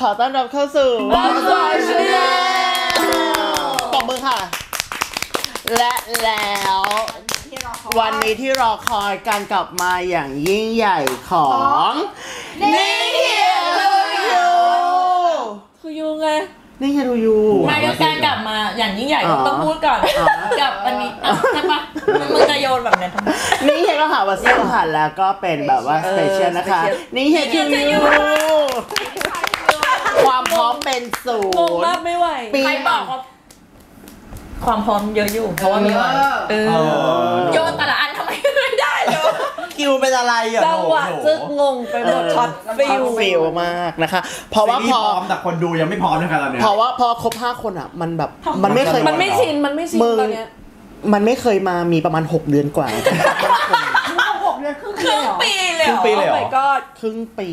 ขอต้อนรับเข้าสู่ Boss Boy Channel ตบมือค่ะ และแล้ววันนี้ที่รอคอยการกลับมาอย่างยิ่งใหญ่ของนี่เฮียดูยูคือยูไงนี่เฮียดูยูมากับการกลับมาอย่างยิ่งใหญ่อ๋อต้องพูดก่อนอ๋อกับอันนี้อะใช่ปะมึงจะโยนแบบนั้นทำไมนี่เฮียก็หาว่าเซี่ยวหันแล้วก็เป็นแบบว่าเอสอเปเชียลนะคะ special นี่เฮียดูยู ความพร้อมเป็นศูงงนมากย์ไม่ไหว ปีใครบอกว่าความพร้อมเยอะอยู่ เพราะว่ามีวันเออโยนแต่ละอันทำไมไม่ได้เลย คิวเป็นอะไรอะจังหวะโอ้โซึกงงไปหมดช็อตฟิฟิลลฟิลมากนะคะ เพราะว่าซีรีพส์อพร้อมแต่คนดูยังไม่พร้อมนะครับตอนเนี้ยเพราะว่าพอครบห้าคนอะ มันแบบมันไม่เคยมันไม่ชินมันไม่ชินมึงตอนเนี้ยมันไม่เคยมามีประมาณ 6 เดือนกว่า ครึ่งปีเลยครึ่งปีเลยเหรอโอ้ my god ครึ่งปี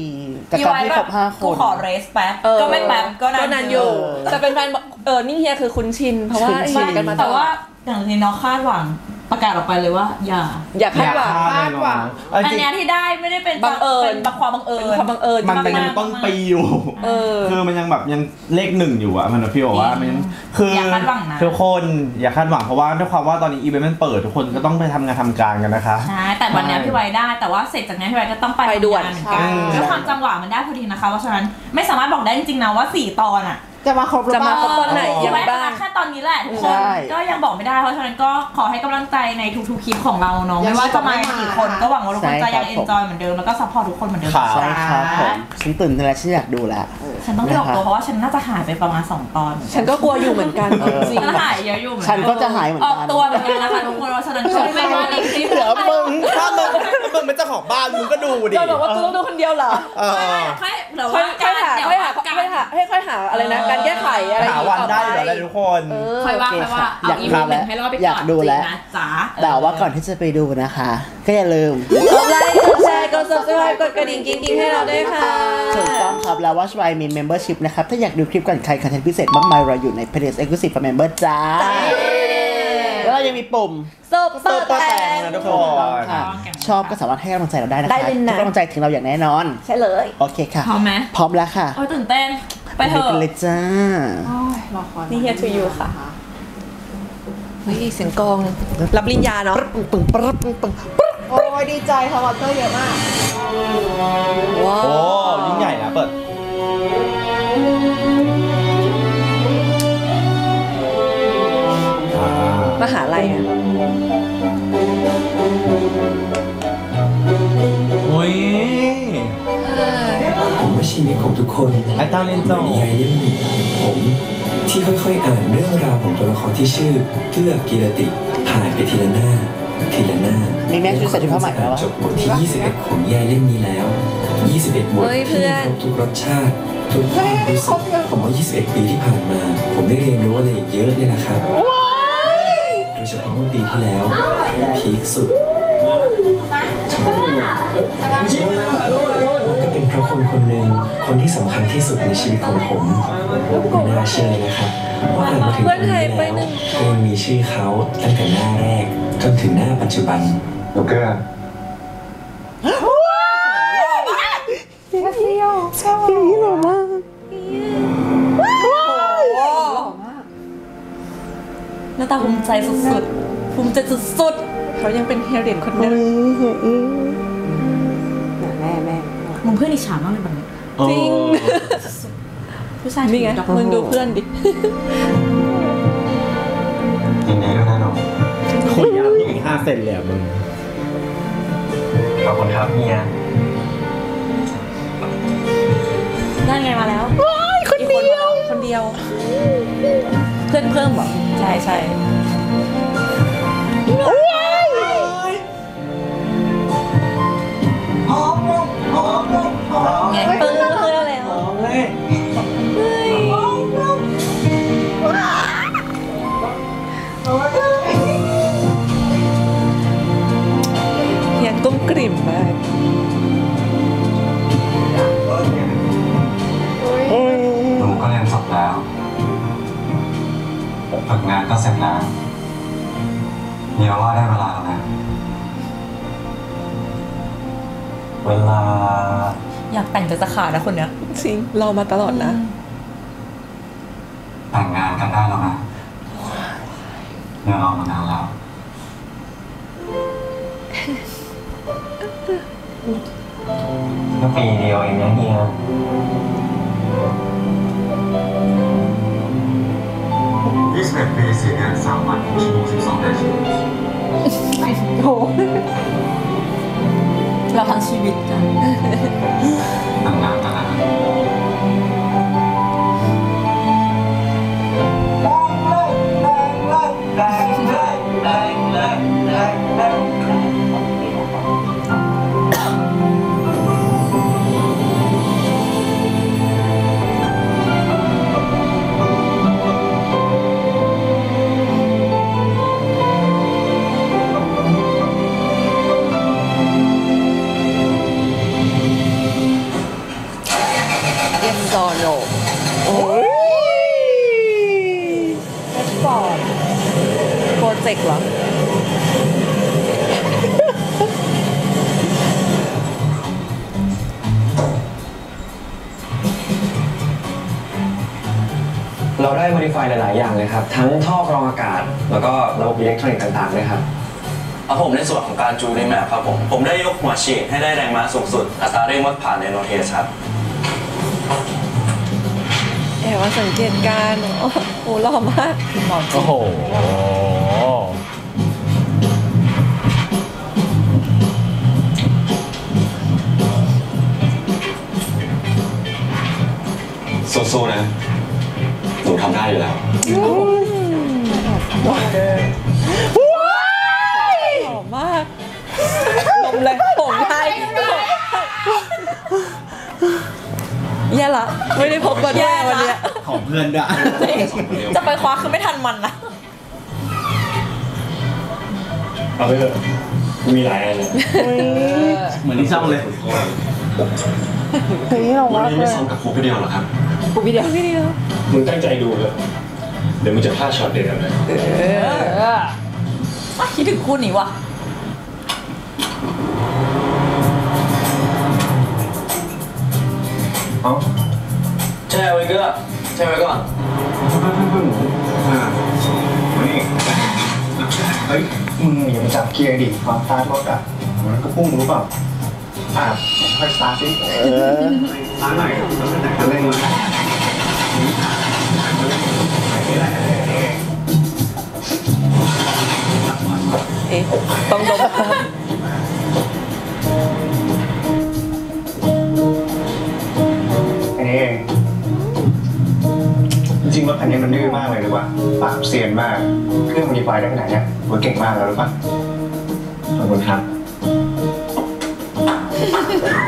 กับการที่ครบห้าคกูนขอเรสแป๊บเออก็ไม่แป๊บก็ก็นานอยู่เออแต่เป็นแฟนบอกเออนี่เฮียคือคุ้นชิน เพราะว่าคุ้นชินเห็นกันมาตแต่ลอว่าดอย่างที่น้องคาดหวัง ประกาศออกไปเลยว่าอย่า อยากให้หวังคาดหวังอันเนี้ยที่ได้ไม่ได้เป็นบังเอิญเป็นความบังเอิเป็นญความบังเอิญมันเป็นยังต้นปีอยู่ เออ คือมันยังแบบยังเลขหนึ่งอยู่อะมันนะพี่บอกว่ามันยังคืออย่าคาดหวังนะ ทุกคนอย่าคาดหวังเพราะว่าด้วยความว่าตอนนี้อีเวนต์มันเปิดทุกคนก็ต้องไปทำงานทำการกันนะคะ ใช่แต่วันเนี้ยพี่ไว้ได้ แต่ว่าเสร็จจากเนี้ยพี่ไว้ก็ต้องไปไปด่วน ทำงาเหมือนกันใช่แล้วความจังหวะมันได้พอดีนะคะ เพราะฉะนั้นไม่สามารถบอกได้จริงๆนะว่าสี่ตอนอะ จะมาครบหรือจะเปมาล่า ครบตอนไหนพี่ยังไว้บ้าง แค่ตอนนี้แหละทุกคใช่นก็ยังบอกไม่ได้ เพราะฉะนั้นก็ขอให้กำลังใจในทุกๆคลิปของเราเนาะ ยังไม่ว่าจะมาไม่มากี่คน ก็หวังว่าทุกคนใช่จะยังครับเอนจอยเหมือนเดิม แล้วก็ซัพพอร์ตทุกคนเหมือนเดิมครับใช่ครับผมฉันตื่นเต้นแล้วฉันอยากดูแล้ว ฉันต้องไปออกตัวเพราะว่าฉันน่าจะหายไปประมาณสองตอนฉันก็กลัวอยู่เหมือนกันเออ จริง ฉันหายเยอะอยู่เหมือนฉักันก็จะหายเหมือนออกกัน ตัวเหมือนกันนะคะทุกคนเพราะฉะนั้นก็ไม่ว่าในคลิป เดี๋ยวมึงถ้ามึงถ้ามึงเป็นเจ้าของบ้านมึงก็ดูดิเราบอกว่ากูต้องดูคนเดียวเหรอ เออค่อยเดี๋ยวค่อยว่าค่อยหาเดี๋ยวค่อยหาว่ากัน ค่อยหาให้ค่อยหาอะไรนะการแก้ไขอะไรหาวันได้อยู่แล้วแหละทุกคนเออค่อยว่าโอเคค่อยว่าค่ะเอาอยากอีดูพีหนึ่งแล้วให้รอบไปก่อนอยากดูแล้วจริงนะจ๊ะแต่ว่าก่อนที่จะไปดูนะคะ ก็อย่าลืมกดไลค์กดแชร์กด subscribe กดกระดิ่งกิ๊งๆให้เราด้วยค่ะถูกต้องครับแล้ว WatchWhy มี Membership นะครับ ถ้าอยากดูคลิปก่อนใครคอนเทนต์พิเศษมากมายรออยู่ใน Playlist Exclusive for Member จ้า แล้วเรายังมีปุ่ม Super Super แตงงนะทุกคถูกต้องนค่ะชอบก็สามารถให้กำลังใจเราได้นะได้คะเลยนะทุกกำลังใจถึงเราอย่างแน่นอน ใช่เลย โอเคค่ะ พร้อมไหมพร้อมแล้วค่ะโอ้ยตื่นเต้น ไปเถอะกันเลยจ้ารอคอยนี่ here to you ค่ะเฮ้ยเสียงกลองรับปริญญาเนาะปึ้งปึ้งปึ้งปึ้งปึ้งโอ้ยดีใจค่ะวอเตอร์เยอะมากว้าโอ้วยิ่งใหญ่นะเปิด มหาลัยอะโอ้ยผมว่าชีวิตของทุกคนไอ้ต้าเล่นเหมืเจ้าอนนิยายเล่มหนึ่งผมที่ค่อยๆอ่านเรื่องราวของตัวละครที่ชื่อเกื้อกิรติผ่านไปทีละหน้าทีละหน้านี่แม่คือใส่ชุดผ้าไหมแล้ววะจบบทที่ 21 ของนิยายเล่มนี้แล้ว 21 บทเฮ้ยเพื่ที่อนครบทุกรสชาติทุกความรู้สึกผมว่า 21 ปีที่ผ่านมา ผมได้เรียนรู้อะไรอีกเยอะเลยนะครับ มื่อปีที่แล้วพีคสุดก็เป็นเพราะคนคนหนึ่งคนที่สำคัญที่สุดในชีวิตของผมไม่น่าเชื่อเลยนะครับว่าอ่านมาถึงตรงนี้แล้วก็ยังมีชื่อเขาตั้งแต่หน้าแรกจนถึงหน้าปัจจุบันลูกเกอร์นี่หรอมากหน้าตาภูมิใจสุดๆ ภูมิใจสุดเขายังเป็นเฮียเหรียญคนหนึงแม่แม่ๆมึงเพื่อนอิจฉามากเลยแบบนี้จริง ผู้ชายนี่ไงดอกมึงดูเพื่อนดิยินดีด้วยนะหนูคุยยาวพี่อีกห้าเซนเลยอะมึงขอบคุณครับเฮียนั่นไงมาแล้วคนเดียว คนเดียว เพื่อนเพิ่มเหรอใช่ใช่ เพิ่มเพิ่มแล้วเฮียกุ้มกริ่มมากหนูก็เรียนจบแล้วฝึกงานก็เสร็จแล้วเฮียว่าได้เวลา เวลา อยากแต่งจะจะขาดนะคนเนี้ยจริงรอมาตลอดนะ แต่งงานกันได้แล้วนะเนี่ยรอมานานแล้วก็ปีเดียวเองนะเฮียยี่สิบเอ็ดปีสี่เดือนสามวันหกชั่วโมงสิบสองนาทีเราทั้งชีวิต เจกต์เหรอ เราได้ modify หลาย ๆ อย่างเลยครับ ทั้งท่อกรองอากาศ แล้วก็ระบบอิเล็กทรอนิกส์ต่างๆด้วยครับครับผมในส่วนของการจูนใน map ครับผม ผมได้ยกหัวฉีดให้ได้แรงม้าสูงสุด อัตราเร่งวัดผ่านในโนเทสครับ แอบว่าสังเกตการณ์โอ้โหหล่อมากโอ้โห สู้ๆนะ หนูทำได้อยู่แล้ว หล่อมากลมเลยผมไทย แย่ละไม่ได้พบกันแย่วันเนี้ยของเพื่อนด้วยจะไปคว้าคือไม่ทันมันนะเอาไปเถอะมีหลายอันเลยเหมือนที่ช่องเลยเฮ้ยเราวันว่านี้ไม่ซ้อมกับครูพี่เดียวหรอครับกูวิดีโอวิดีโอมึงตั้งใจดูเลยเดี๋ยวมึงจะพลาดช็อตเด็ดอะไรอะคิดถึงคู่นี้ว่ะ เอ้าแช่ไว้ก็แช่ไว้ก่อนอ่านี่เฮ้ยมึงอย่าไปจับเกียร์ดิความสตาร์ทรถอะมันก็พุ่งรู้เปล่าอ่าค่อยสตาร์ทสิเออสตาร์ทหน่อยแล้วก็ไหนก็เร่งเลยเอ๊ะต้องดม นนี้มันดื้อมากเลยหรือว่าปากเซียนมาก เครื่องมันดีไฟได้ขนาดเนี้ยมันเก่งมากแล้วหรือเปล่าขอบคุณครับ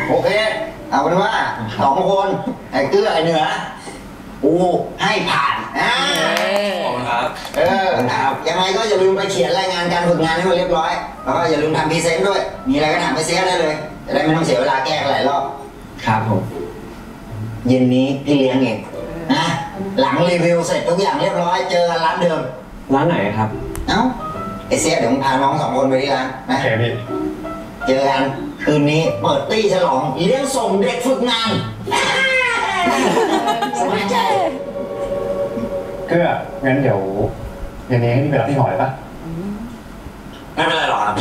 โอเค เอาเป็นว่าสองคน ไอ้เกื้อไอ้เหนือกูให้ผ่านอ่าขอบคุณครับ เออครับยังไงก็อย่าลืมไปเขียนรายงานการฝึกงานให้มันเรียบร้อย แล้วก็อย่าลืมทำพรีเซนต์ด้วย มีอะไรก็ถามไปเสียได้เลย จะได้ไม่ต้องเสียเวลาแก้กันหลายรอบ ครับผม เย็นนี้พี่เลี้ยงเองนะ หลังรีวิวเสร็จทุกอย่างเรียบร้อยเจอกันร้านเดิม ร้านไหนครับ เอ้าไอเสียเดี๋ยวมึงพาน้องสองคนไปที่ร้านนะ โอเคพี่ เจอกันคืนนี้เปิดตี้ฉลองเลี้ยงส่งเด็กฝึกงานสบายใจเกื้องั้นเดี๋ยวเย็นนี้ให้พี่ไปรับที่หอเลยปะไม่เป็นไรหรอกครับ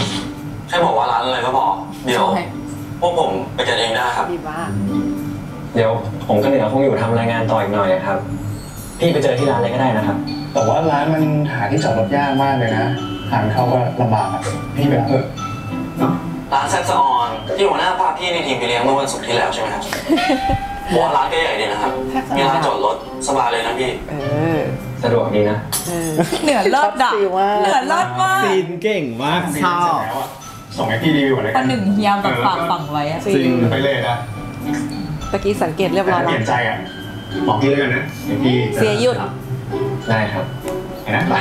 แค่บอกว่าร้านอะไรก็บอก เดี๋ยว พวกผมไปกันเองได้ครับ ดีมากเดี๋ยวผมกับเหนือคงอยู่ทำรายงานต่ออีกหน่อยนะครับ พี่ไปเจอที่ร้านเลยก็ได้นะครับ แต่ว่าร้านมันหาที่จอดรถยากมากเลยนะ ทางเข้าก็ลำบากอะพี่ไปรับเถอะเนาะร้านแซกซออนที่หัวหน้าพาพี่ในทีมไปเลี้ยงเมื่อวันศุกร์ที่แล้วใช่ไหมครับผมว่าร้านก็ใหญ่ดีนะครับ มีร้านจอดรถสบายเลยนะพี่ เออ สะดวกดีนะเออเหนือเลิศด่ะชอบซีว่าเหนือเลิศมากซีนเก่งมากชอบส่งให้พี่รีวิวเลยประหนึ่งเฮียแบบฝากฝังไว้อะจริงไปเลยนะตะกี้สังเกตเรียบร้อยเปแล้ลี่วยนใจอะ บอกพี่แล้วกันนะเดี๋ยวพี่จะเสียหยุด ได้ครับเห็นนะไป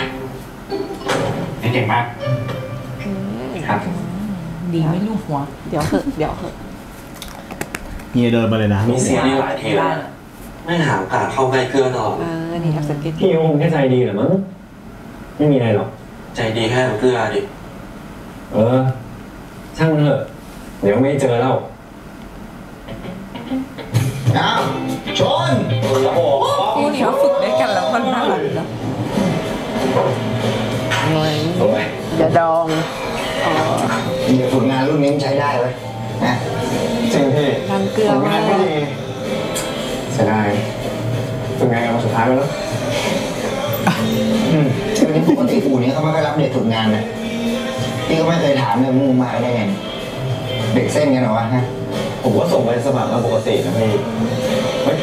นี่เก่งมากครับดีไม่ลูกหัว เดี๋ยวเหอะเดี๋ยวเหอะเฮียเดินมาเลยนะมีเสียงนี่หลายทีแล้วนะไม่หาโอกาสเข้าใกล้เกลือตลอดเออนี่แอบสังเกตพี่คงแค่ใจดีเหรือมั้งไม่มีอะไรหรอกใจดีแค่กับเกลือดิเออ ช่างมันเถอะ เดี๋ยวไม่เจอแล้วอา ชนคู่นี้เขาฝึกด้วยกันแล้วมันน่ารักเนาะจะดองมีผลงานรุ่นนี้ใช้ได้เลยนะจริงพี่ทำเกลือผงานไม่ดีเสดาฝึกงานกันมาสุดท้ายแล้วอืมปกติอู่นี้เขาไม่ค่อยรับเด็กฝึกงานนะพี่ก็ไม่เคยถามเลยมึงมาได้ไงเด็กเส้นกันหรอวะฮะ ผมก็ส่งไปสมัครมาปกตินะพี่เฮ้ย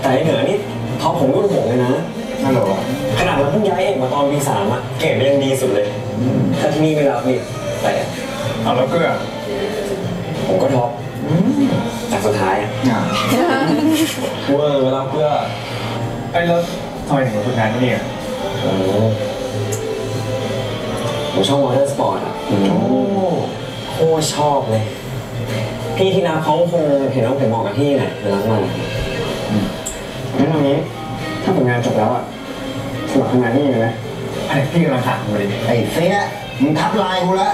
แต่ไอ้เหนือนี่ท็อปผมรุ่นผมเลยนะฮัลโหลขนาดเราเพิ่งย้ายเอกมาตอนปีสามอะเกรดมันยังดีสุดเลย ถ้าที่นี่ไม่รับนี่แต่เอาแล้วเกลือผมก็ท็อปแต่สุดท้ายอะอ่าเวอร์เวลาเพื่อไอ้แล้วทำไมถึงมาฝึกงานที่นี่อะโอ้โหผมชอบวอเตอร์สปอร์ตอะโคตรชอบเลย พี่ที่นับเขาคงเห็นว่าผมบอกกับพี่แหละเลยรักมันงั้นเอางี้ถ้าฝึกงานจบแล้วอะสมัครทำงานที่นี่เลยไหมไอ้พี่กำลังหาคนเลยไอ้เฮียมึงทับไลน์กูละ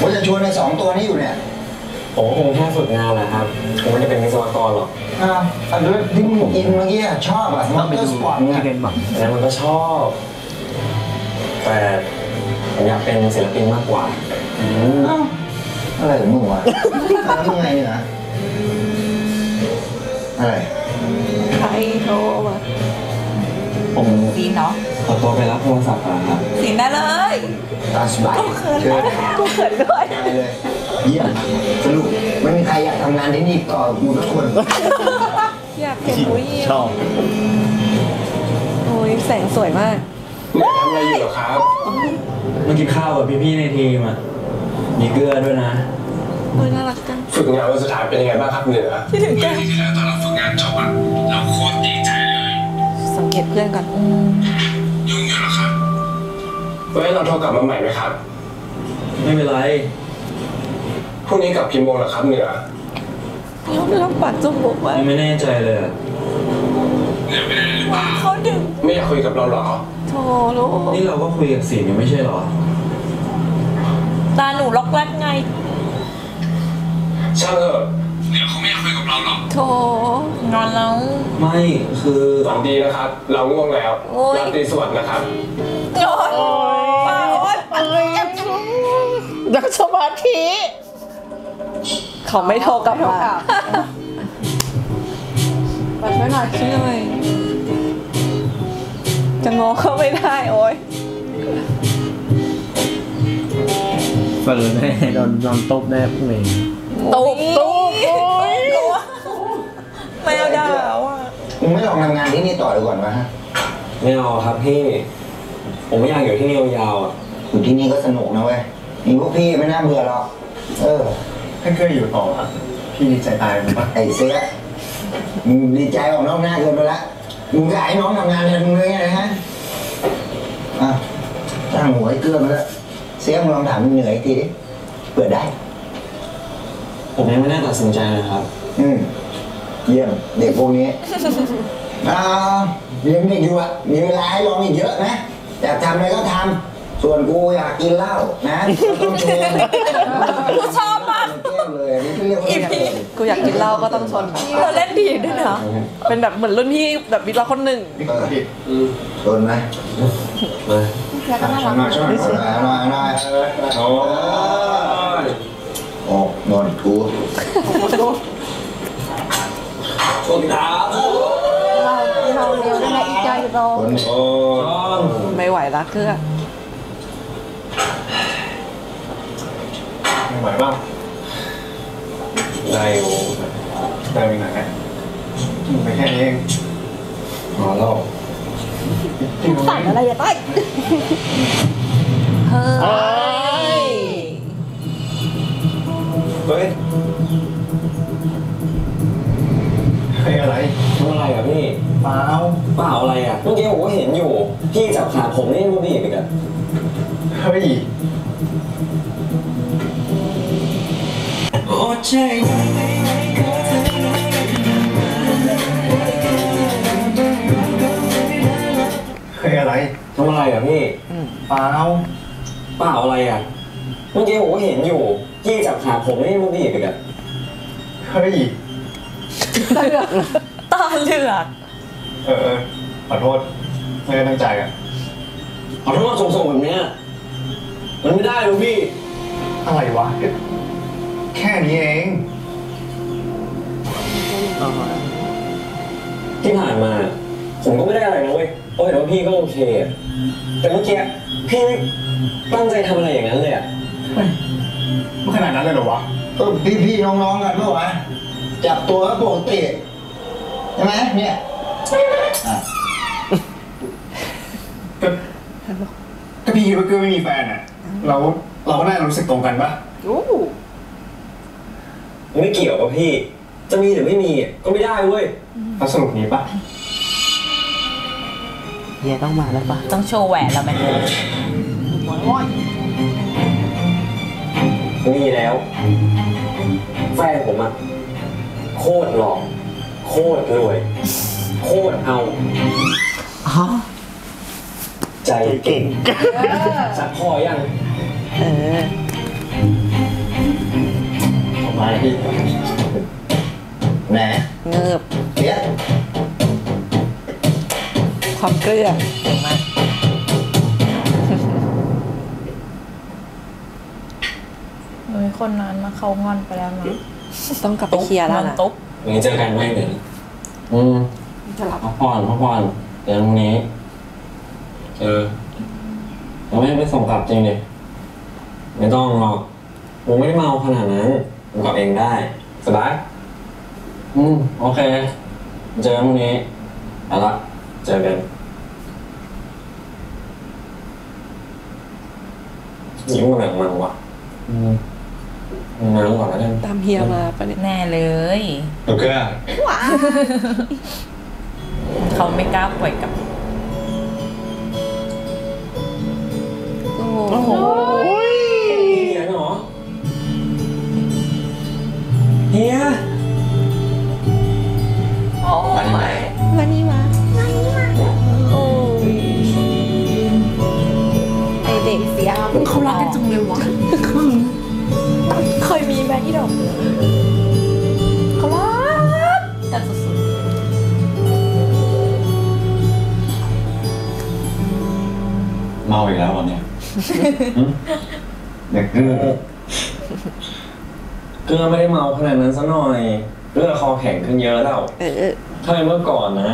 ว่าจะชวนไอ้สองตัวนี้อยู่เนี่ยผมก็คงแค่ฝึกงานแหละครับผมไม่ได้เป็นวิศวกรหรอกอ้าวอันนี้ที่มึงอินเมื่อกี้อะชอบอะมอเตอร์สปอร์ตไงแล้วมันก็ชอบ แต่ผมอยากเป็นศิลปินมากกว่าเอ้า อะไรของมึงวะแล้วมึงไงเนี่ยอะไร ใครโทรมาผมซีนเนาะขอตัวไปรับโทรศัพท์ก่อนครับซีนได้เลยตาสบายเชิญกูเขินด้วยไปเลยเยี่ยมสรุปไม่มีใครอยากทำงานที่นี่ต่อกูทุกคน อยากเห็นอุ้ยชอบโอ้ยแสงสวยมากเนี่ยทำอะไรอยู่เหรอครับมากินข้าวกับพี่ๆในทีมอะมีเกลือด้วยนะ โอ้ยน่ารักจังฝึกงานวันสุดท้ายเป็นยังไงบ้างครับเหนือคิดถึงแกที่แล้วตอนเราฝึกงานจบอะเราโคตรดีใจเลย สังเกตเพื่อนก่อนยุ่งอยู่เหรอครับเฮ้ยเราโทรกลับมาใหม่ไหมครับ ไม่เป็นไรพรุ่งนี้กลับกี่โมงเหรอครับเหนือเขาไม่รับปัดจุ่มบุกไว้ยังไม่แน่ใจเลยอะเหนือไม่ได้หรือเปล่าเขาดึงไม่อยากคุยกับเราเหรอโทรลูกนี่เราก็คุยกับสีนี่ไม่ใช่เหรอตาหนูล็อกแรกไง ช่างเถอะเหนือเขาไม่อยากคุยกับเราหรอกโทรงอนแล้ว ไม่คือฝันดีนะครับ เราง่วงแล้วราตรีสวัสดิ์นะครับงอนป้าโอ๊ยเอ้ยดักสมาธิเขาไม่โทรกลับมาปัดช่วยหน่อยช่วยหน่อยจะงอเขาไม่ได้โอ้ยเฟิร์นแน่โดนนอนตบแน่พวกนี้ ตุ๊บตุ๊บโอ๊ยแมวด่าว่ะมึงไม่ลองทำงานที่นี่ต่อดีกว่อนวะฮะไม่เอาครับพี่ ผมไม่อยากอยู่ที่นี่ยาวๆอะอยู่ที่นี่ก็สนุกนะเว้ยมีพวกพี่ไม่น่าเบื่อหรอก เออถ้าเคยอยู่ต่ออะพี่ดีใจตายมึงปะไอ้เสียมึงดีใจออกนอกหน้าเกินไปละมึงจะให้น้องทำงานแทนมึงเลยไงฮะอะตั้งหัวไอ้เกลือมาแล้วเสียมึงลองถามมึงเหนื่อยอีกทีดิเปิดได้ ผมยังไม่ได้ตัดสินใจเลยครับ อืมเยี่ยมเด็กพวกนี้อ่ายังเด็กอยู่อะมีเวลาให้ลองอีกเยอะนะอยากทำอะไรก็ทำส่วนกูอยากกินเหล้านะก็ต้องชวนกูชอบมากแก้วเลยอันนี่เรียกว่าแก้วเลยกูอยากกินเหล้าก็ต้องชนเธอเล่นดีด้วยนะเป็นแบบเหมือนรุ่นพี่แบบวิทย์ละคนหนึ่งนี่ก็ผิดชนไหมมาช่วยหน่อยช่วยหน่อยเอาหน่อยเอาหน่อยเอาหน่ อยโอ้ยโอ้นอนกูสวัสดีครับเราเร็วได้ไหมอีกใจรอคนโอ้ยไม่ไหวละเกลือไม่ไหวบ้างได้อยู่ได้ไปไหนมึงไปแค่นี้เองพอแล้วสั่นอะไรอย่าต้อยเฮ้เอ้ยย เฮ้ยเฮ้ยอะไรทำอะไรอะพี่เปล่าเปล่าอะไรอะ เมื่อกี้ผมก็เห็นอยู่ พี่จับขาผมนี่มันบีบอีกอะเฮ้ยโอ้ใช่เฮ้ยอะไรทำอะไรอะพี่เปล่าเปล่าอะไรอะ เมื่อกี้ผมก็เห็นอยู่ พี่จับขาผมนี่มันบีบอีกอะเฮ้ยตาเหลือกเออเออขอโทษ ไม่ได้ตั้งใจอะขอโทษส่งๆแบบเนี้ยมันไม่ได้หรอกพี่ อะไรวะ แค่นี้เองผอ๋อที่ผ่านมา ผมก็ไม่ได้อะไรนะเว้ยเพราะเห็นว่าพี่ก็โอเคอะแต่เมื่อกี้พี่ไม่ตั้งใจทำอะไรอย่างนั้นเลยอะ มันขนาดนั้นเลยเหรอวะก็พี่พี่ๆน้องๆกันเมื่อวะจับตัวก็ปกติใช่ไหมเนี่ยอะก็ก็พี่คิดว่าเกอร์ไม่มีแฟนอะเราเราก็น่าจะรู้สึกตรงกันปะไม่เกี่ยวกับพี่ จะมีหรือไม่มีก็ไม่ได้เว้ยแล้วสรุปนี้ปะเฮียต้องมาแล้วปะต้องโชว์แหวนแล้วไหม มีแล้ว แฟนผมอะโคตรหล่อโคตรรวย โคตรเอาอ๋อใจเก่เก่งงสักพอยังเออออกมาเลยพี่แหนเงิบเดี๋ยวความเกลือเก่งมา คนนั้นมาเขางอนไปแล้วนะต้องกลับไปเคลียร์แล้วมันนะตุ๊บวันนี้เจอกันไม่เหนื่อยอืมพักผ่อนพักผ่อนเดี๋ยวพรุ่งนี้ เออเราไม่ให้ไปส่งกลับจริงดิไม่ต้องหรอกผมไม่ได้เมาขนาดนั้นผมกลับเองได้สบายอืมโอเค เจอกันพรุ่งนี้เอาละเจอกันยิ้มแบบมันว่ะ อืม น้ำก่อนแล้วกันตามเฮียมาปะเนี่ยแน่เลยหนูเกอร์เขาไม่กล้าปล่อยกับ โอ้โอ้โหเฮียเหรอเฮียมาที่ไหนมานี่มาโอ้ยไอเด็กเสียเขารักกันจังเลยวะ เคยมีแม่ที่ดอกเขารักกันสุดเมาอีกแล้วเหรอเนี่ยเด็กเกอร์เกลือไม่ได้เมาขนาดนั้นซะหน่อยเกลือคอแข็งขึ้นเยอะแล้วเออถ้าเป็นเมื่อก่อนนะ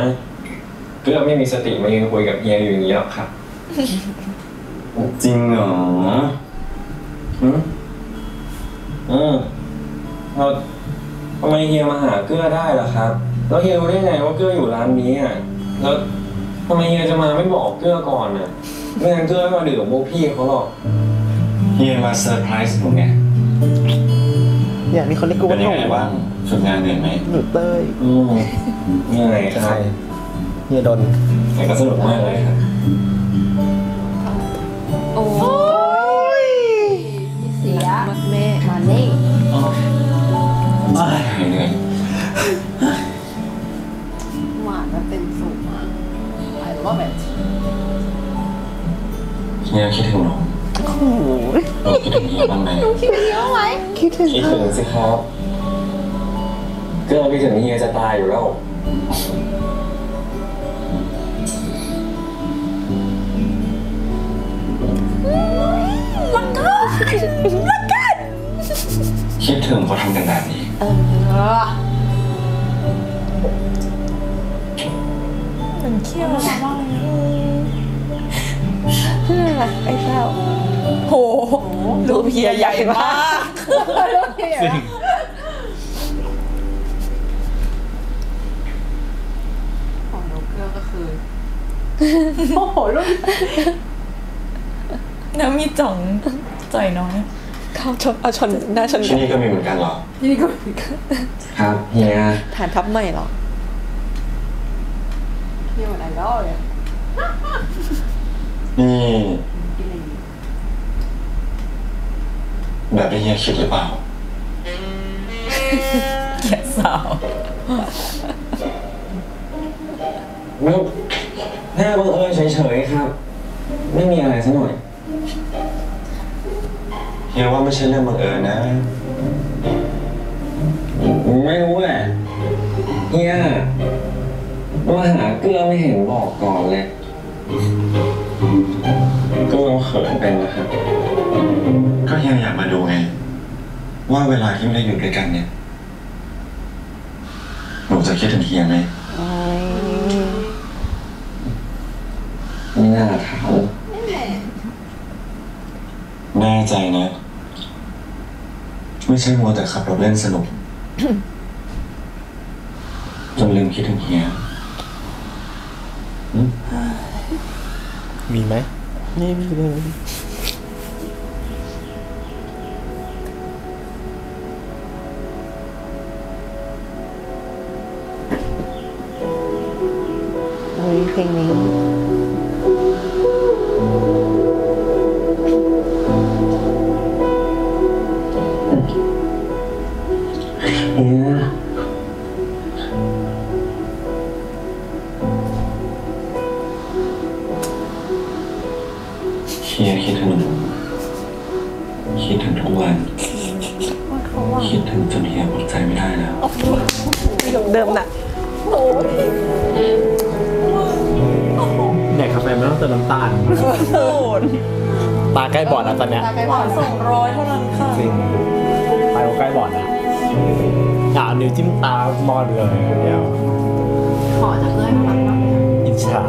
เกลือไม่มีสติมายืนคุยกับเฮียอยู่อย่างนี้หรอกครับ จริงเหรอ อืมอืมเราทำไมเฮียมาหาเกลือได้ล่ะครับ แล้วเฮียรู้ได้ไงว่าเกลืออยู่ร้านนี้อะ แล้วทำไมเฮียจะมาไม่บอกเกลือก่อนน่ะไม่งั้นเกลือไม่มาดื่มกับพวกพี่เขาหรอก เฮียมาเซอร์ไพรส์ผมไงอย่างนี้เขาเรียกกูเป็ว่านหยันูงไงบ้างฝึกงานเหนื่อยไหมหนูเต้ยอืมเหนื่อยครับเฮียดนแต่ก็สนุกมากเลยครับ โอ้ นื่อยหวานมันเป็นสูงอะ I love it เฮียคิดถึงหนูโอ้โหหนูคิดถึงเฮียบ้างไหมคิดถึงคิดถึงสิครับเกลือคิดถึงเฮียจะตายอยู่แล้วคิดถึงเขาทำกันแบบนี้ มันเขี้ยวมากเลยน่ารักไอ้เต้าโหรูปเฮียใหญ่มากจริงของนกเกลือก็คือแล้วมีจ่องจ่อยน้อยเข้าชนเอาชนหน้าชนที่นี่ก็มีเหมือนกันเหรอครับเฮียฐานทัพใหม่เหรอเที่ยวไหนแล้วเนี่ยนี่แบบที่เฮียคิดหรือเปล่าแค่สาวไม่แค่บังเอิญเฉยๆครับ ไม่มีอะไรซะหน่อย เฮียว่าไม่ใช่เรื่องบังเอิญนะ ไม่รู้แหละเฮียมาหาเกลือไม่เห็นบอกก่อนเลยเกลือเขินเป็นนะครับ ก็เฮียอยากมาดูไง ว่าเวลาที่ไม่ได้อยู่ด้วยกันเนี่ยหนูจะคิดถึงเฮียไหมไม่น่าถามแน่ใจนะ ไม่ใช่มัวแต่ขับรถเล่นสนุก จนลืมคิดถึงเฮียมีไหมไม่มีเลยเฮ้ยเพลงนี้ บอดแล้วตอนเนี้ยหวานสองร้อยเท่านั้นค่ะจริงตาใกล้บอดแล้วอ่านิ้วจิ้มตามอดเลยเดียวขอจะเพื่อนมันมากเลยอิจฉา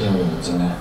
เฮียคิด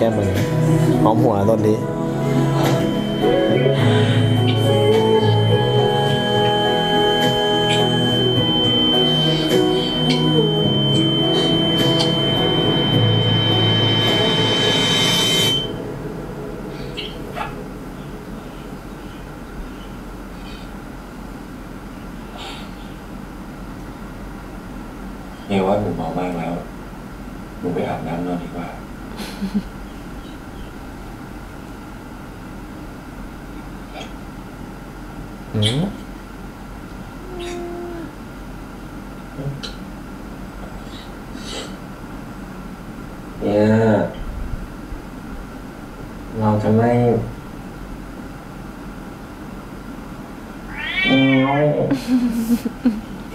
แก้มมันนี้หอมหัวตอนนี้ จะไม่เอา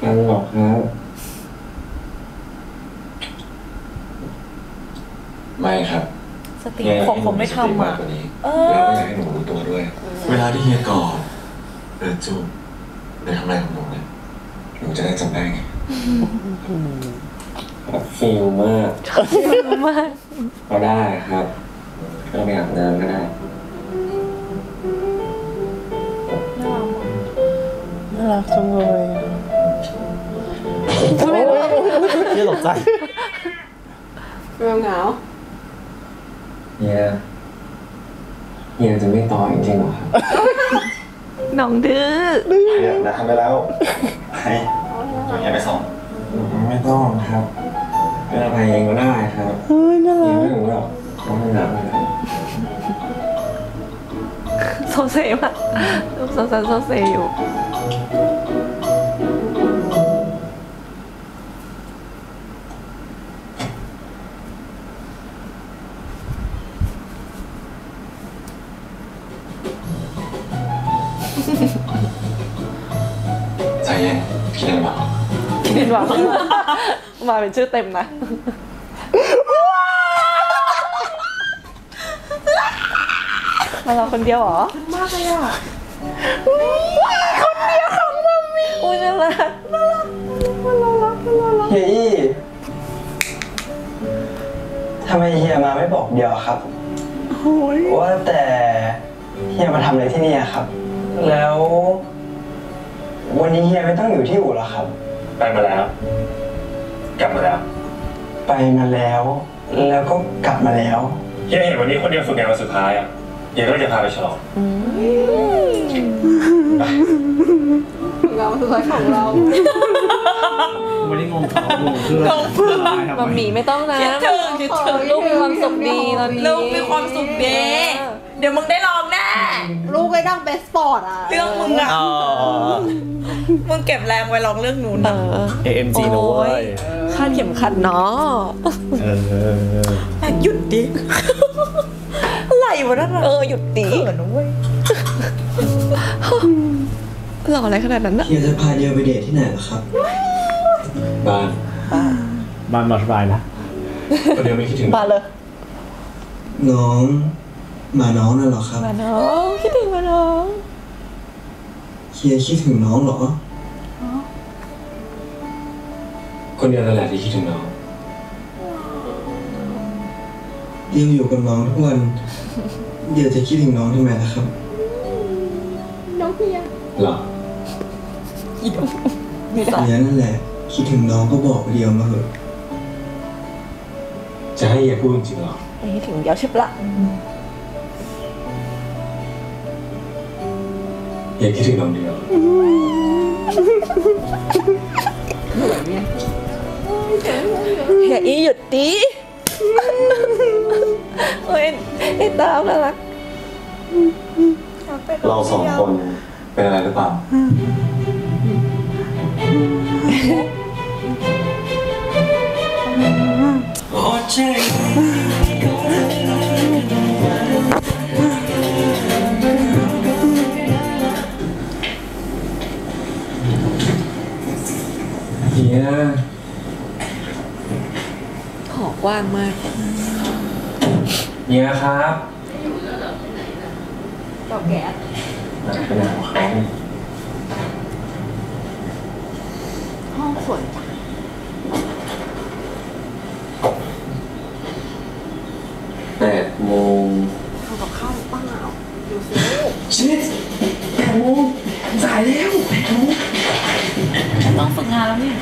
กันหรอกครับไม่ครับสติผมผมไม่ทำอะกว่านี้เอแล้วอก็อยากให้หนูรู้ตัวด้วย เวลาที่เฮียกอดเดินจูบในทำอะไรของหนูเนี่ยหนูจะได้จำได้ไงฟิลมากมากก็ได้ครับ ก็ไปอาบน้ำก็ได้น่ารักมากรักจังเลยนี่ตกใจเงาเหงาเฮียเฮียจะไม่ต่อจริงๆเหรอครับน้องดื้อเดี๋ยวนะทำไปแล้วให้ตัวเฮียไปส่งไม่ต้องครับเป็นอะไรเองก็ได้ครับเฮ้ยน่าเฮีรัยกไม่ถึงหรอกเขาไม่รัก โซเซมากลูกโซซันโซเซอยู่ใจเย็นคิดอะไรบ้างผิดหวังมาเป็นชื่อเต็มนะมาเราคนเดียวเหรอ มากเลยอะคนเดียวของมัมมี่อุ้ยน่ารักน่ารักน่ารักน่ารักเฮียอี้ทำไมเฮียมาไม่บอกเดียวครับว่าแต่เฮียมาทำอะไรที่นี่อะครับ แล้ว วันนี้เฮียไม่ต้องอยู่ที่อู่หรอครับ ไปมาแล้ว กลับมาแล้ว ไปมาแล้ว แล้วก็กลับมาแล้วเฮียเห็นวันนี้คนเดียวฝึกงานวันสุดท้ายอะ เฮียก็เลยจะพาไปฉลองเงาสุดท้ายของเราไม่ได้งงเขางงคืออะไรทำมัมไมมี่ไม่ต้องนะคิดถึงคิดถึงลูกมีความสุขดีตอนนี้ลูกมีความสุขดีเดี๋ยวมึงได้ลองแน่ลูกไอ้ดังเบสปอร์ตอะเรื่องมึงอะอ๋อมึงเก็บแรงไว้ลองเรื่องนู้นเอนะอ AMG นะเว้ยคาดเข็มขัดเนาะเออแต่หยุดดิ อะไรวะนั่นอะเออหยุดตีเขินนะเว้ยหล่ออะไรขนาดนั้นนะเฮียจะพาเดียวไปเดทที่ไหนเหรอครับ บ้านบ้านมาสบายนะคนเดียวไม่คิดถึงมาเลย น้องมาน้องน่ะเหรอครับ มาน้องคิดถึงมาน้องเฮียคิดถึงน้องเหรอ คนเดียวนั่นแหละที่คิดถึงน้อง ดียวอยู่กับน้องทุกวัน เดี๋ยวจะคิดถึงน้องทำไมล่ะครับเหรอเดียวนั่นแหละ คิดถึงน้องก็บอกเดียวมาเถอะจะให้เฮียพูดจริงๆเหรอไอ้ถึงเดียวใช่ปะละเฮียคิดถึงน้องเดียวเฮียอีหยุดตี โอ้ยไอ้ตามน่ารัก เราสองคนเป็นอะไรหรือเปล่า เฮียหอกว้างมาก เฮียครับต่อแก๊สเป็นอะไรของเขาห้องสวยจังแปดโมงทำกับข้าวหรือเปล่าดูสิชิดแปดโมงสายแล้วแปดโมงต้องฝึกงานแล้วนี่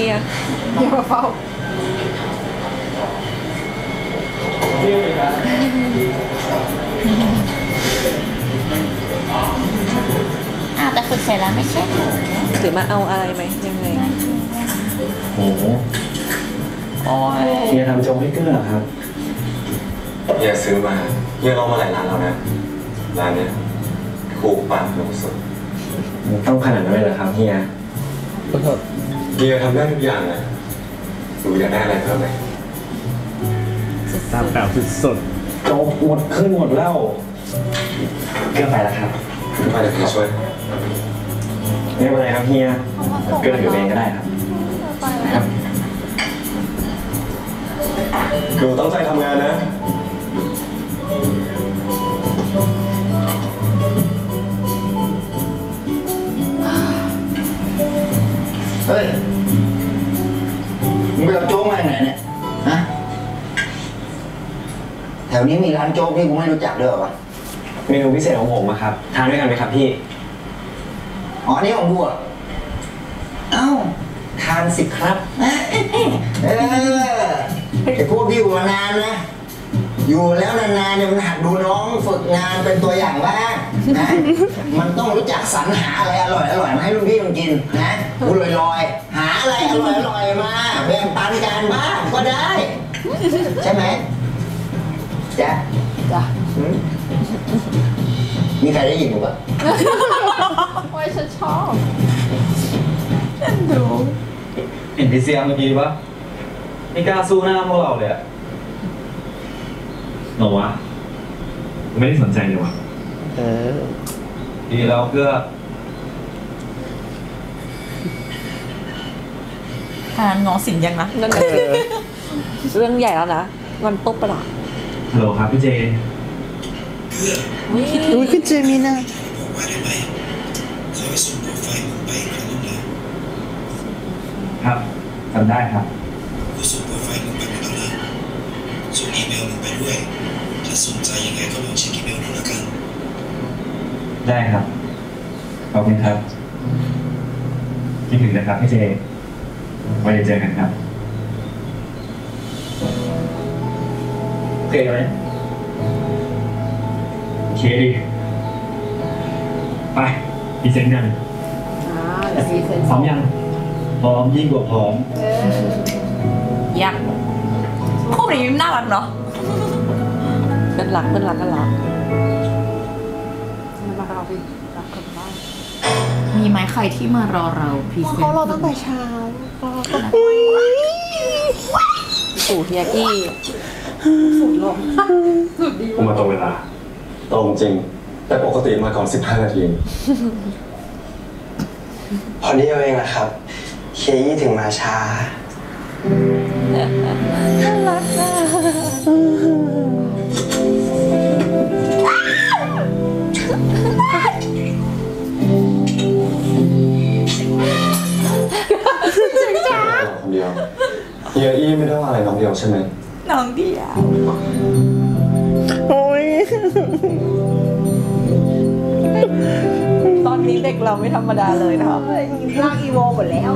ฮียเดี๋ยวมาเฝ้าอ้าวแต่ฝึกเสร็จแล้วไม่ใช่หรือมาเอาอะไรไหมยังไงโอ้โหเฮียทำโจ๊กให้เกลือเหรอครับเฮียซื้อมาเฮียลองมาหลายร้านแล้วนะร้านเนี้ยถูกปากหนูสุดต้องขนาดนั้นเลยเหรอครับเฮีย เฮียทำได้ทุกอย่างเลยหนูอยากได้อะไรเพิ่มไหมตามแบบสุดโจ๊กหมดขึ้นหมดแล้วเกลือไปแล้วครับมาเดี๋ยวพี่ช่วยไม่เป็นไรครับเฮียเกลืออยู่เองก็ได้ครับครับหนูตั้งใจทำงานนะเฮ้ยมึง ไปรับโจ๊กมาจากไหนเนี่ยฮะแถวนี้มีร้านโจ๊กที่กูไม่รู้จักด้วยหรอวะเมนูพิเศษของผมอะครับ ทานด้วยกันไหมครับพี่ อ๋อนี่ของกูเหรเอ้าทานสิครับ เออไอ้พวกที่อยู่มานานนะ อยู่แล้วนานๆเนี่ยมันหักดูน้องฝึกงานเป็นตัวอย่างบ้าง นะ มันต้องรู้จักสรรหาอะไรอร่อยอร่อยๆมาให้รุ่นพี่มันกินนะกูลอยๆ หาอะไรอร่อยอร่อยๆมาแบ่งปันกันบ้างก็ได้ ใช่ไหมจ๊ะจ้ะหืมมีใครได้ยินกูปะโอ้ยฉันชอบเห็นพี่เซียเมื่อกี้ปะไม่กล้าสู้หน้าพวกเราเลยอะหรอวะไม่ได้สนใจเลยวะเออ ดีแล้วเพื่อทานงอสินยังนะนั่นแหละเรื่องใหญ่แล้วนะมันปุ๊บปะล่ะฮัลโหลครับพี่เจอุ้ยคุณเจมินาครับจำได้ครับกูส่งโปรไฟล์มึงไปไม่ต้องเลยส่งอีเมลมึงไปด้วย ถ้าสนใจยังไงก็ลองเช็คอีเมลดูแล้วกัน ได้ครับ ขอบคุณครับคิดถึงนะครับพี่เจไว้เจอกันครับ โอเคไหมโอเคดีไปพรีเซนต์กันอ่าเดี๋ยวมีเซนพร้อมยังพร้อมยิ่งกว่าพร้อมเออยักษ์คู่นี้น่ารักเนาะเป็นหลักเป็นหลักกันหลัก ไหมใครที่มารอเราพรีเซนเขาต์รอตั้งแต่เช้าก็ก็ปู่เฮียกี้สุดลงสุดดีกูมาตรงเวลา ตรงจริง แต่ปกติมาก่อน 15 นาที พอดีเอาเองนะครับ เคยี่ถึงมาช้า คนเดียวเฮียอี้ไม่ได้ว่าอะไรน้องเดียวใช่ไหมน้องเดียวโอ้ยตอนนี้เด็กเราไม่ธรรมดาเลยนะครับร่างอีโวหมดแล้ว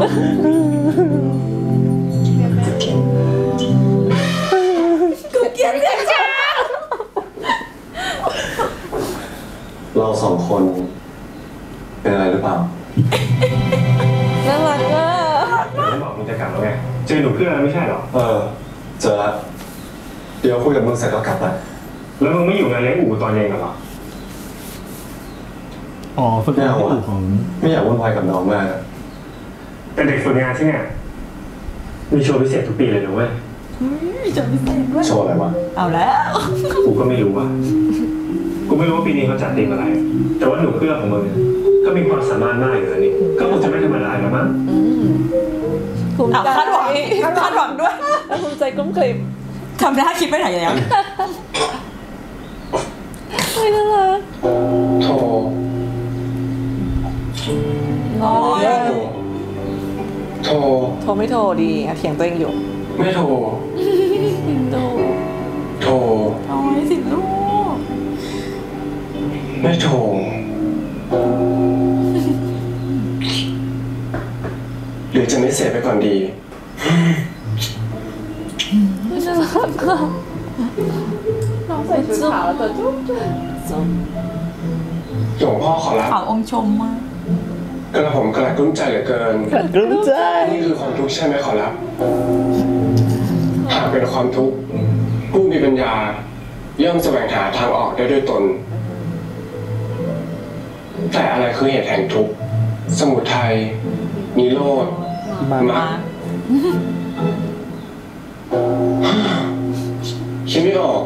กูเกลียดเสียงช้าเราสองคน เป็นอะไรหรือเปล่า เจอหนูเพื่อนแล้วไม่ใช่เหรอ เออ เจอละเดี๋ยวคุยกับมึงเสร็จก็กลับละแล้วมึงไม่อยู่งานเลี้ยงอู่ตอนเย็นกันเหรอ อ๋อฝึกงานที่อู่ของไม่อยากวุ่นวายกับน้องมากอะแต่เด็กฝึกงานที่เนี่ย มีโชว์พิเศษทุกปีเลยนะเว้ยจะพิเศษด้วยโชว์อะไรวะ เอาแล้ว กูก็ไม่รู้ว่า กูไม่รู้ว่าปีนี้เขาจัดธีมอะไร แต่ว่าหนูเพื่อนของมึงเนี่ยก็มีความสามารถมากอยู่แล้วนี่ ก็คงจะไม่ธรรมดาแล้วมั้งภูมิ เอาใจคาดหวังคาดหวังด้วยแล้วภูมิใจกุ้มกลิ่มทำได้คิดไปไหนแล้วเฮ้ยน่ารักโทรน้อยโทรโทรไม่โทรดีอะเถียงตัวเองอยู่ ไม่โทรโทรโทรโอ้ยสิลูก ไม่โทร หรือจะไม่เสียไปก่อนดีน่ารักอะน้องใส่ชุดขาวแล้วตัวจุ๊บจุ๊บจุ๊บหลวงพ่อขอรับเขาองค์ชมมากกระผมกระกลุ้มใจเหลือเกินกดกลุ้มใจนี่คือความทุกข์ใช่ไหมขอรับหากเป็นความทุกข์ผู้มีปัญญา ย่อมแสวงหาทางออกได้ด้วยตน แต่อะไรคือเหตุแห่งทุกข์สมุทัยนิโรธ มามรรคคิดไม่ออก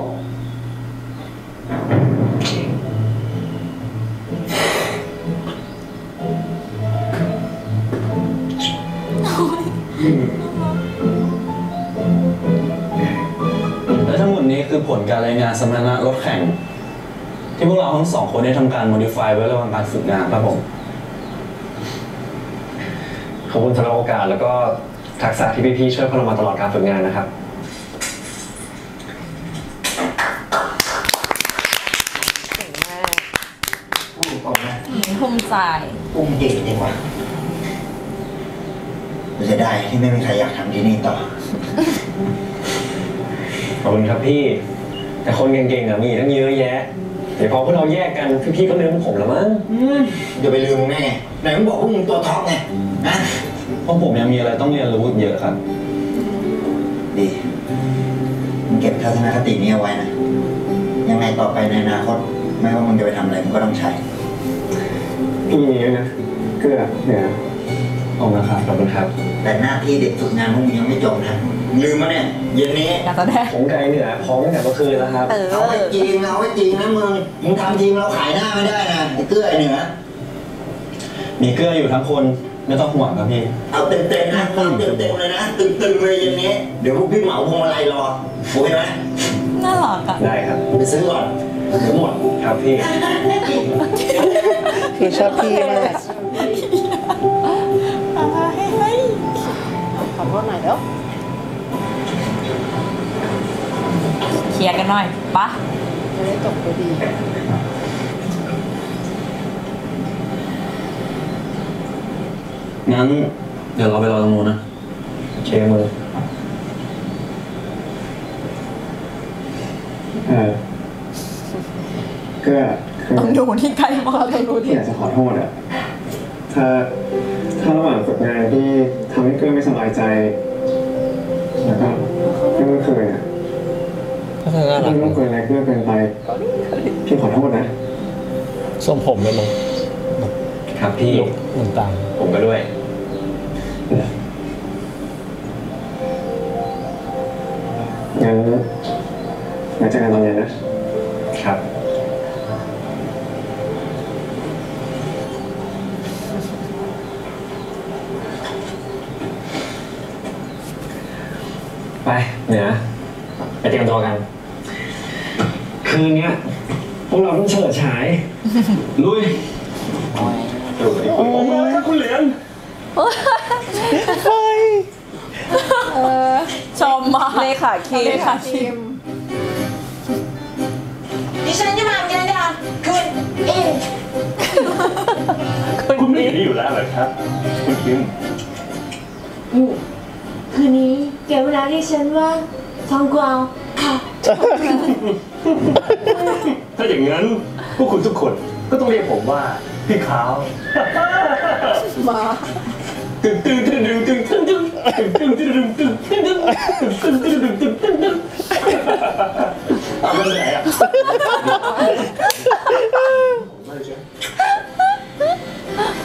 และทั้งหมดนี้คือผลการรายงานสมรรถนะรถแข่ง ที่พวกเราทั้งสองคนได้ทำการ modify ไว้ระหว่างการฝึกงานครับผม ขอบคุณสำหรับโอกาสแล้วก็ทักษะที่พี่ๆช่วยพวกเรามาตลอดการฝึกงานนะครับ เก่งมากพูดตรงๆนะภูมิใจอุ้มเก่งจริงว่ะกูจะได้ที่ไม่มีใครอยากทำที่นี่ต่อ ขอบคุณครับพี่ แต่คนเก่งๆอะมีตั้งเยอะแยะ เดี๋ยวพอพวกเราแยกกันพี่ๆก็ลืมผมแล้วมั้งจะไปลืมมึงได้ไงไหนมึงบอกพวกมึงตัวท็อปไงนะเพราะผมยังมีอะไรต้องเรียนรู้อีกเยอะครับ ดีมึงเก็บทัศนคตินี้เอาไว้นะ ยังไงต่อไปในอนาคต ไม่ว่ามึงจะไปทำอะไรมึงก็ต้องใช้พี่มีด้วยนะเกลือเนี่ยขอบคุณครับขอบคุณครับ แต่หน้าที่เด็กฝึกงานพวกมึงยังไม่จบนะมึง ลืมมะเนี่ย เย็นนี้อยากแสดงผมไกลเหนือพร้อมตั้งแต่เมื่อคืนแล้วครับ เออ เอาไว้จริงเอาไว้จริงนะมึงมึงทำทีมเราขายหน้าไม่ได้นะไอ้เกื้อไอ้เหนือมีเกลืออยู่ทั้งคนไม่ต้องห่วงครับพี่ เอาเต็มๆนะเอาเต็มๆเลยนะตึงๆเลยเย็นนี้เดี๋ยวพวกพี่เหมาพวงมาลัยรอโอเคไหมน่ารักอะ ได้ครับ ไปซื้อก่อนเดี๋ยวหมดครับพี่ คือชอบพี่มากขอโทษหน่อยเดี๋ย เคลียร์กันหน่อยปะจะได้จบด้วยดีงั้นเดี๋ยวเราไปรอตรงนู้นนะเชมือเออเกลือคือต้องดูที่ใกล้มากต้องดูดิที่อยากจะขอโทษอะถ้าถ้าระหว่างฝึกงานที่ทำให้เกลือไม่สบายใจแล้วก็ที่เมื่อคืนอะ ก็น่ารักที่เมื่อคืนอะไรเกลือเกินไปพี่ขอโทษนะทรงผมเลยมั้งครับพี่ลุกเหมือนต่างผมก็ด้วยงั้นไว้เจอกันตอนเย็นนะครับ ชมมากเลขาคิมเลขาคิมดิฉันจะมาเจรจาคุณอินคุณไม่อยู่แล้วเหรอครับ คุณคิมคืนนี้เก็บเวลาที่ฉันว่าทองกวาวค่ะ ถ้าอย่างนั้นพวกคุณทุกคนก็ต้องเรียกผมว่าพี่ขาวมา เอาไปไหนอะ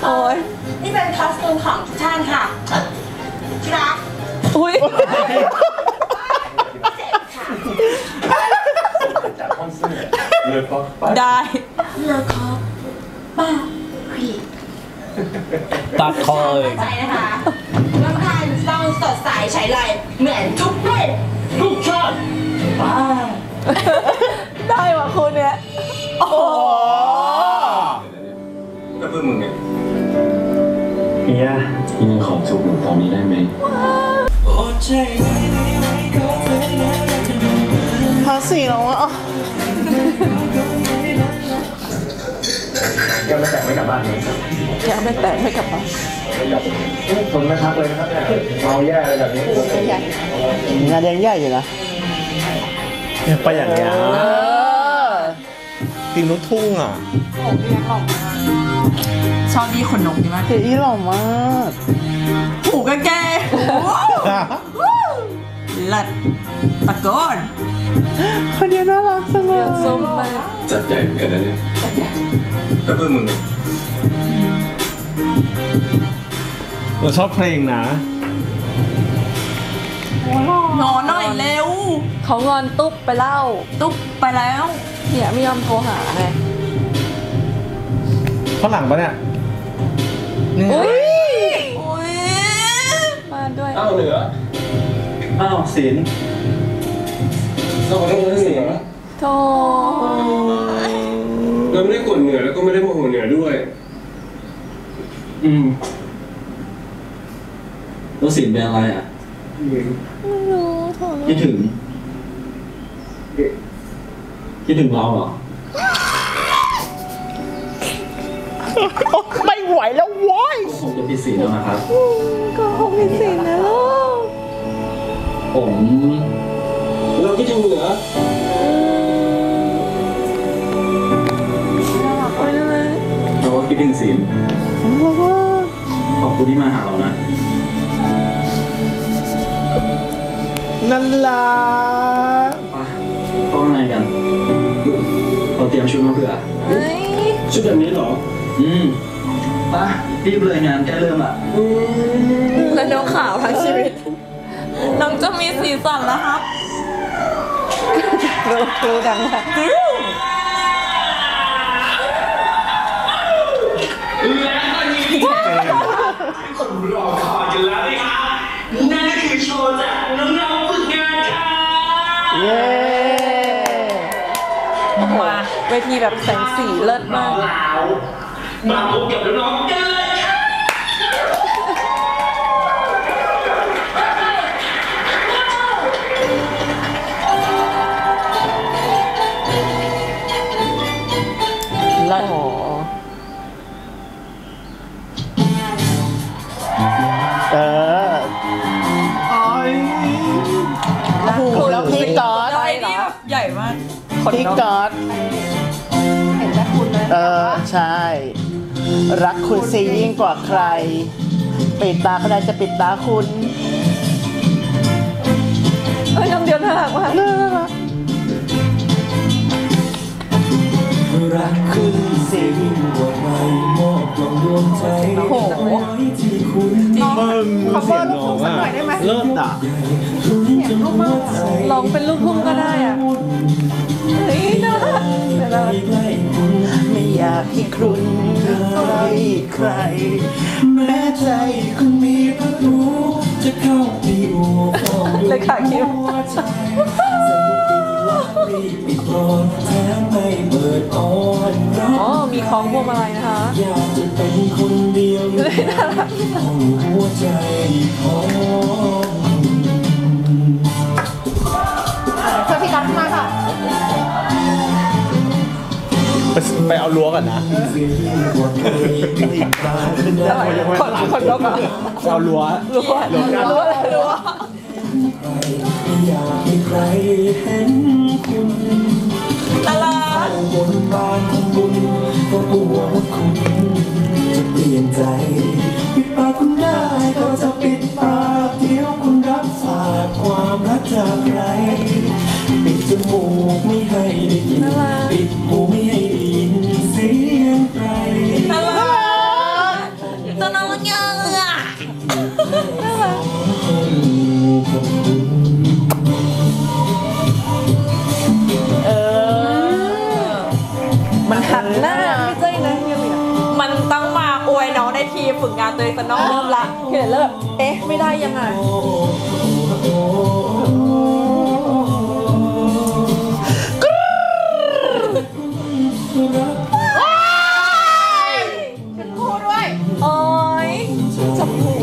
โอ้ยนี่เป็นคอสตูมของทุกท่านค่ะที่รักอุ้ยจากห้องเสื้อเลยพอไปได้เลอคอป้าครี ตัดคอเลย ใจนะคะน้ำพันต้องสดใสใช้ไรเหมือนทุกเพศทุกชาติป้าได้ว่ะคุณเนี่ย โอ้โหก็เพื่อมึงไงเฮียพี่ขอจูบหนูตอนนี้ได้ไหมภาษีแล้วอะ ยังไม่แต่งไม่กลับบ้านเลยยังไม่แตกไม่กลับมาคนไม่พักเลยนะครับเนี่ยเมาแย่เลยแบบนี้ใหญ่งานยังใหญ่อยู่นะไปอย่างเงี้ยเออติงลูกทุ่งอะชอบดีขนนกดีมากเฮียอีหล่อมากหูกางเกงลัดตะโกนคนเดียวน่ารักจังเลยส้มมากจัดใหญ่เหมือนกันนะเนี่ย ก็เพื่อมึงไงเราชอบเพลงนะนอนหน่อยเร็ว เขางอนตุ๊บไปเล่า ตุ๊บไปแล้วเนี่ยไม่ยอมโทรหาไงฝรั่งปะเนี่ยนี่อุ้ยอุ้ยมาด้วยอ้าวเหนืออ้าวศิลป์เราขอโทษนะศิลป์โทร เราไม่ได้กดเหนือแล้วก็ไม่ได้โมโหเหนือด้วย อืมแล้วศิลป์เป็นอะไรอะไม่รู้โทรคิดถึงคิดถึงเราเหรอเไม่ไหวแล้วโว้ยผมจะพิดสีแล้วนะครับ ก็คงมีสินนะลูกผมเราคิดถึงเหนือ เราก็คิดถึงศีลขอบคุณที่มาหาเรานะ นั่นล่ะเข้าข้างในกัน เราเตรียมชุดมาเผื่อเฮ้ยชุดแบบนี้เหรอ อืมไปรีบเลยงานใกล้เริ่มอะแล้วน้องขาวทั้งชีวิต น้องจะมีสีสันแล้วครับรู้รู้ดังค่ะและตอนนี้ คนรอคอยกันแล้วนะครับนั่นก็คือโชว์จากน้องๆฝึกงานค่ะเย้มาเวทีแบบแสงสีเลิศมากแล้วมาพบกับน้องๆกันากพี่ก๊อตเออ ใช่ รักคุณซียิ่งกว่าใคร ปิดตาก็ได้จะปิดตาคุณ เอ้ยน้ำเดียวน่ารักมากน่า รักรักคุณเสียยิ่งกว่าใครมอบกล่องดวงใจโอ้โหไว้ที่คุณมึงเสียงน้องอะเลิศอะร้องเป็นลูกทุ่งก็ได้อะเฮ้ยน่ารักเดี๋ยวเราไม่อยากให้ครุนใครใคร แม้ใจคุณมีประตูจะเข้าไปอู่เฝ้าดูเลยขาคิ้วหัวใจสนุกดีว่ารีบปิดกรอนแถมไม่เปิดอ่อนรั อ๋อกมีคล้องพวงมาลัยนะคะอยากจะเป็นคนเดียวอยู่ของหัวใจของเชิญพี่กัดมาค่ะ ไปไปเอารั้วก่อนนะคนคนนกอะเอารั้วรู้ว่ารู้ว่ารู้ว่าไม่อยากให้ใครเห็นคุณน่ารัก บนบานของบุญก็กลัวว่าคุณจะเปลี่ยนใจปิดปากคุณได้ก็จะปิดปากเดี๋ยวคุณรับฝากความรักจากใครปิดจมูกไม่ให้ได้ยินปิด ตัวเองซะน้องเริ่มละเฮียเริ่มเอ๊ะไม่ได้ยังไงเป็นคู่ด้วยโอ้ยจับหู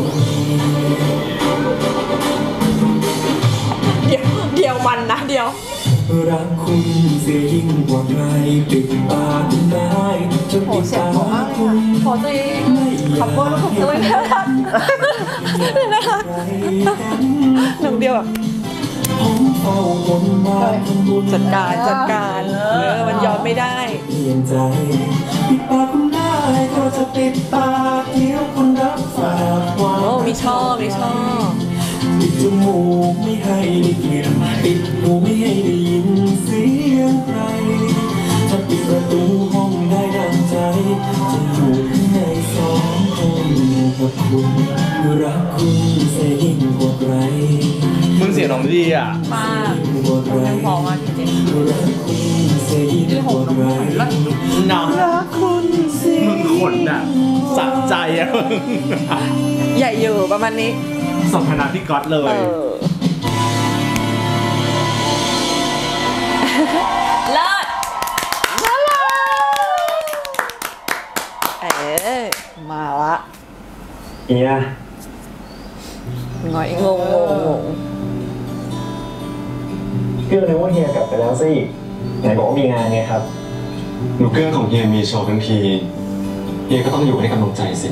เดี๋ยวเดี๋ยวมันนะเดี๋ยวรักคุณเสียยิ่งกว่าใครปิดปา กคุณได้จะปิดปากคุณขอตัวเองขับเบอร์ลูกผมด้วยน่ารักน่ารักหนึ่งเดียวแบบผมเฝ้าบนบานของบุญจัดการจัดการเออมันยอมไม่ได้เปลี่ยนใจปิดปากคุณได้ก็จะปิดปากเดี๋ยวคุณรับฝากความโอ้มีชอบมีชอบปิดจมูกไม่ให้ได้กลิ่นปิดหูไม่ให้ได้ยินเสียงใครถ้า ปิดประตูห้องได้ดังใจ จะอยู่ข้างในสองคนกับคุณรักคุณเสียยิ่งกว่าใครมึงเสียงน้องดีอะ มายิ่งกว่าใครพอมาจริงรักคุณเสียยิ่งกว่าใครน้องรักคุณสิมึงขนอะสะใจอะมึงใหญ่อยู่ประมาณนี้สมคณะพี่ก๊อตเลเอยอ มาละเฮียงอยงงงงงงเพื่อนนึกว่าเฮียกลับไปแล้วสิไหนบอกว่ามีงานไงครับ หนูเกอร์ของเฮียมีโชว์ทั้งทีเฮียก็ต้องอยู่ให้กำลังใจสิ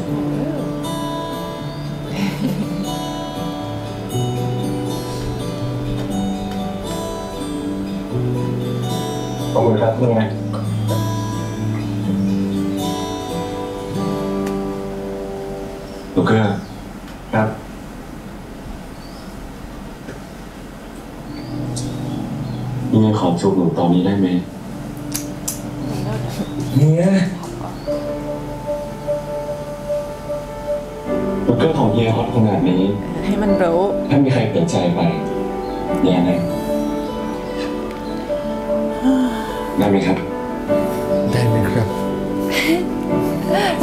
ขอบคุณครับมึงไง เกอร์ครับเฮียขอจูบหนูตอนนี้ได้ไหมเฮียลูกเกอร์ของเฮียฮอตขนาดนี้ ให้มันรู้ถ้ามีใครเปลี่ยนใจไปแย่นะได้ไหมครับ ได้ไหมครับ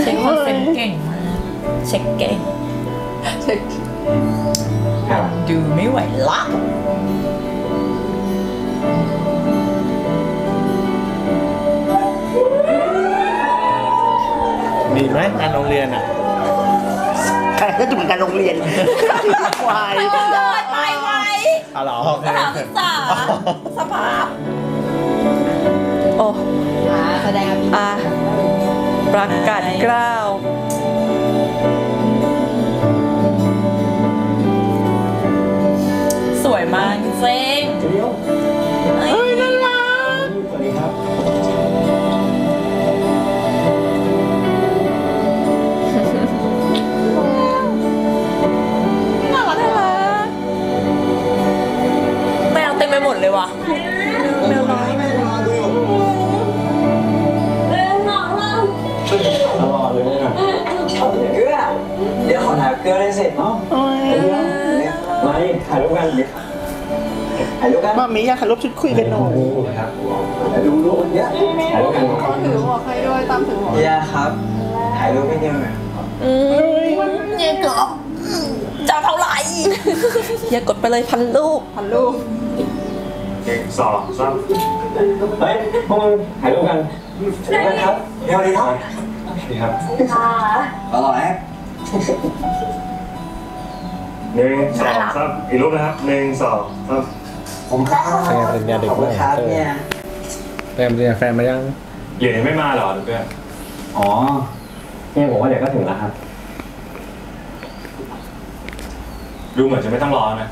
เช็คคอนเซ็ปต์เก่งมาก เช็คเก่งเช็คครับดูไม่ไหวละมีไหมงานโรงเรียนอะใครก็จะเหมือนกันโรงเรียนควายเกิดไปไวอ๋อเหรอโอเคสถานศึกษาสภาพ โอ้แสดงอภิอะประกาศกล้าว วยมากจริงเดี๋ยวเฮ้ยน่ารักสวัสดีครับน่ารักน่ารักแมวเต็มไปหมดเลยว่ะแมวน้อยตลอดเลยเนี่ยเกลือเดี๋ยวขอถ่ายเกลือได้สิเอ้าเดี๋ยวมาดิถ่ายรูปกันดิถ่ายรูปกันมามีอยากถ่ายรูปชุดคุยกันหน่อยครับถ่ายรูปรูปอันเนี้ยถ่ายรูปกันเขาถือหัวใครด้วยตามถือหัวเฮียครับถ่ายรูปให้เฮียหน่อยอืมเย่กบจะเท่าไหร่อย่ากดไปเลยพันลูกพันลูกหนึ่งสองสามเฮ้ยพวกมึงถ่ายรูปกันถ่ายรูปกันครับเดี๋ยวดีครับดีครับอร่อยหนึ่งสองสามอีกรูปนะครับหนึ่งสองสาม ผมครับแฟนเป็นยาเด็กขอบคุณครับเนี่ยแฟนเป็นยาแฟนมายังเหรียญยังไม่มาเหรอลูกเพื่อนอ๋อเฮียบอกว่าเดี๋ยวก็ถึงแล้วครับ ดูเหมือนจะไม่ต้องรอนะ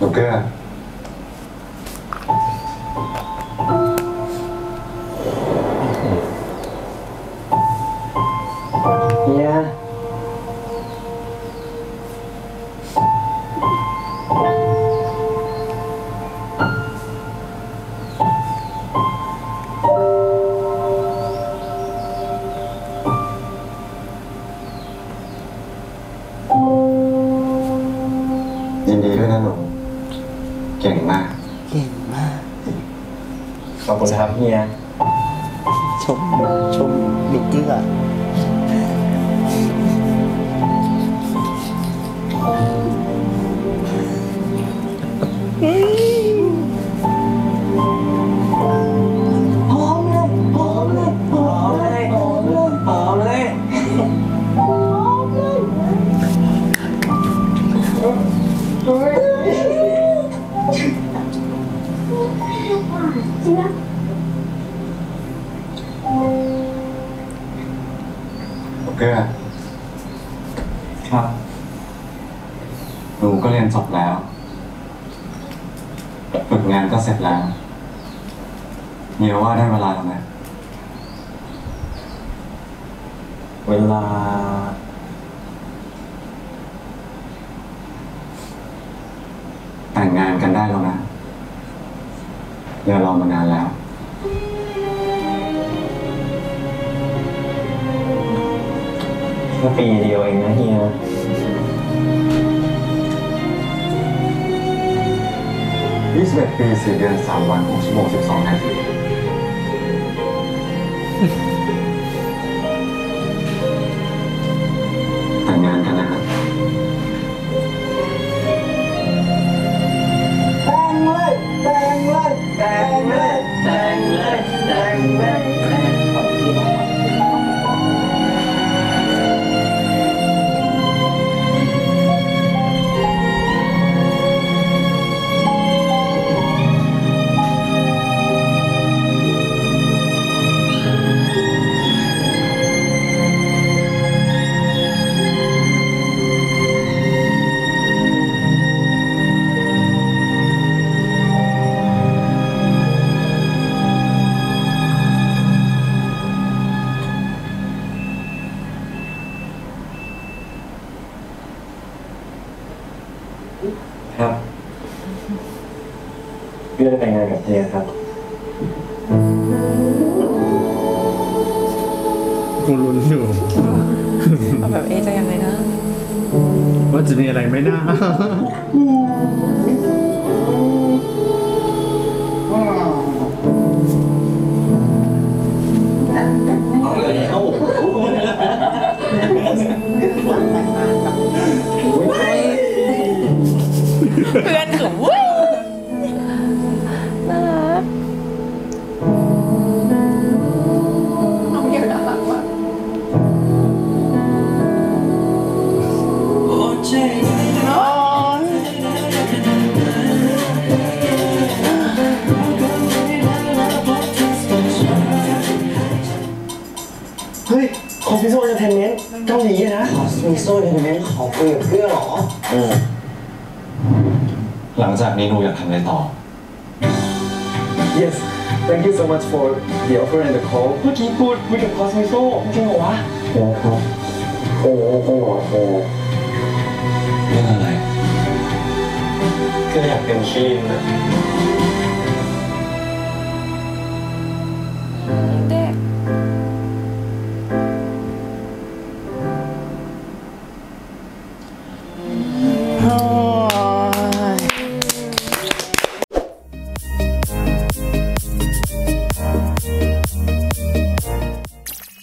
ลูกเกอร์ ลูกเกอร์ครับ หนูก็เรียนจบแล้ว ฝึกงานก็เสร็จแล้วเฮียว่าได้เวลาแล้วนะเวลา แต่งงานกันได้แล้วนะเฮียรอมานานแล้ว ปีเดียวเองนะเฮีย21ปี4เดือน3วัน6ชั่วโมง12นาที เพื่อจะแต่งงานกับเฮียครับกูลุ้นอยู่เอาแบบเอ๊ะจะยังไงนะว่าจะมีอะไรไหมนะเพื่อนคือวุ้ยน่า นต์เกาหลีอะนะมีโซ่เอนเตอร์เทนเมนต์ขอคุยกับเพื่อนเหรอหลังจากนี้หนูอยากทำอะไรต่อ Yes thank you so much for the offer and the call เมื่อกี้พูดคุยกับคอสมิโซจริงเหรอวะโอ้ครับโอ้โอ้โอ้เรื่องอะไรก็อยากเป็นคีนนะ